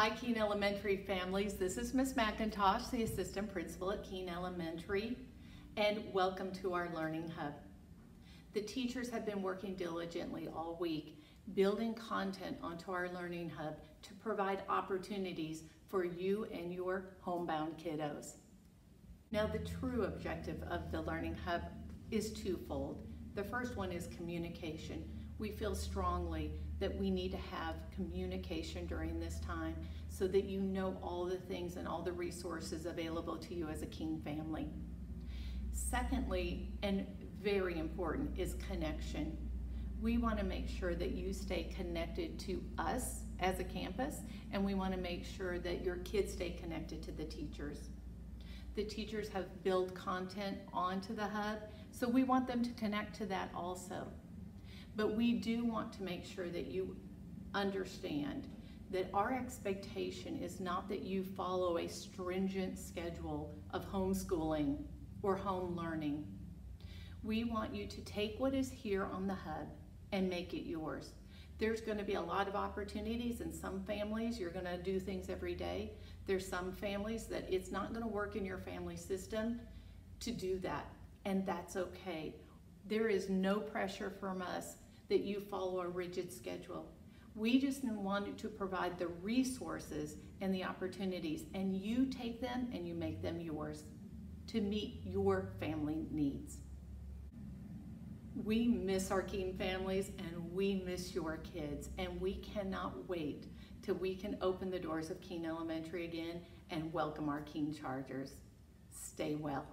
Hi Keene Elementary families, this is Miss McKintosh, the assistant principal at Keene Elementary, and welcome to our Learning Hub. The teachers have been working diligently all week, building content onto our Learning Hub to provide opportunities for you and your homebound kiddos. Now the true objective of the Learning Hub is twofold. The first one is communication. We feel strongly that we need to have communication during this time so that you know all the things and all the resources available to you as a Keene family. Secondly, and very important, is connection. We want to make sure that you stay connected to us as a campus, and we want to make sure that your kids stay connected to the teachers. The teachers have built content onto the hub, so we want them to connect to that also. But we do want to make sure that you understand that our expectation is not that you follow a stringent schedule of homeschooling or home learning. We want you to take what is here on the hub and make it yours. There's going to be a lot of opportunities in some families. You're going to do things every day. There's some families that it's not going to work in your family system to do that, and that's okay. There is no pressure from us that you follow a rigid schedule. We just wanted to provide the resources and the opportunities, and you take them and you make them yours to meet your family needs. We miss our Keene families and we miss your kids, and we cannot wait till we can open the doors of Keene Elementary again and welcome our Keene Chargers. Stay well.